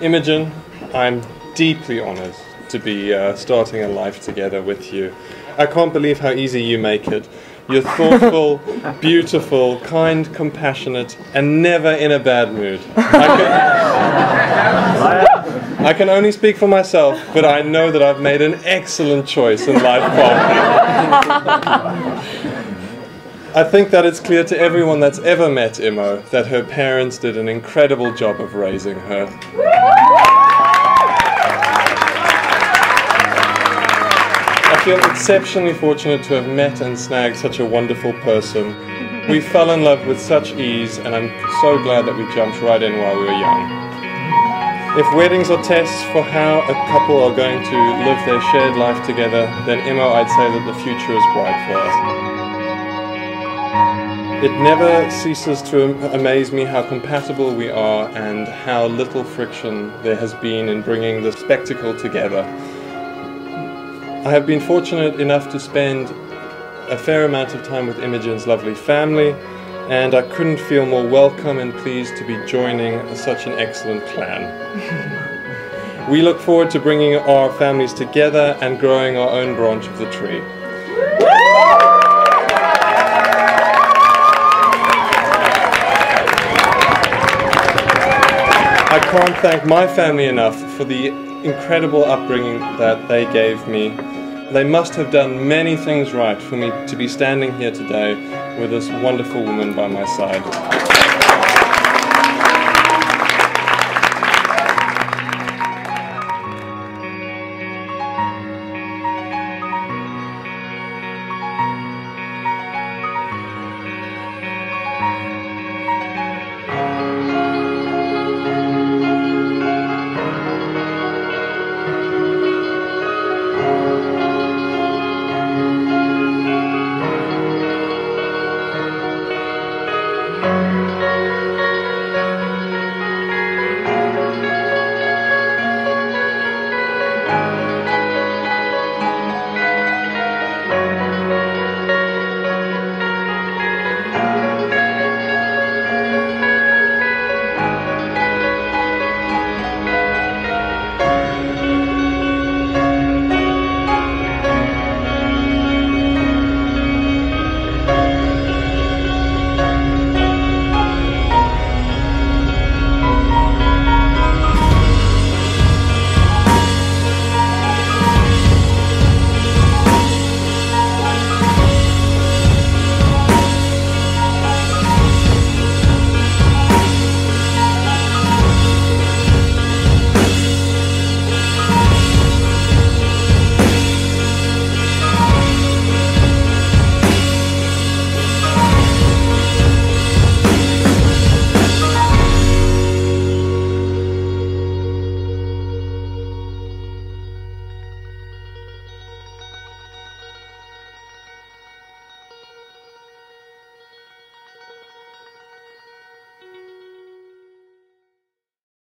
Imogen, I'm deeply honored to be uh, starting a life together with you. I can't believe how easy you make it. You're thoughtful, beautiful, kind, compassionate, and never in a bad mood. I can, I can only speak for myself, but I know that I've made an excellent choice in life partner. I think that it's clear to everyone that's ever met Imo that her parents did an incredible job of raising her. I feel exceptionally fortunate to have met and snagged such a wonderful person. We fell in love with such ease, and I'm so glad that we jumped right in while we were young. If weddings are tests for how a couple are going to live their shared life together, then Imo, I'd say that the future is bright for us. It never ceases to amaze me how compatible we are and how little friction there has been in bringing the spectacle together. I have been fortunate enough to spend a fair amount of time with Imogen's lovely family, and I couldn't feel more welcome and pleased to be joining such an excellent clan. we look forward to bringing our families together and growing our own branch of the tree. I can't thank my family enough for the incredible upbringing that they gave me. They must have done many things right for me to be standing here today with this wonderful woman by my side.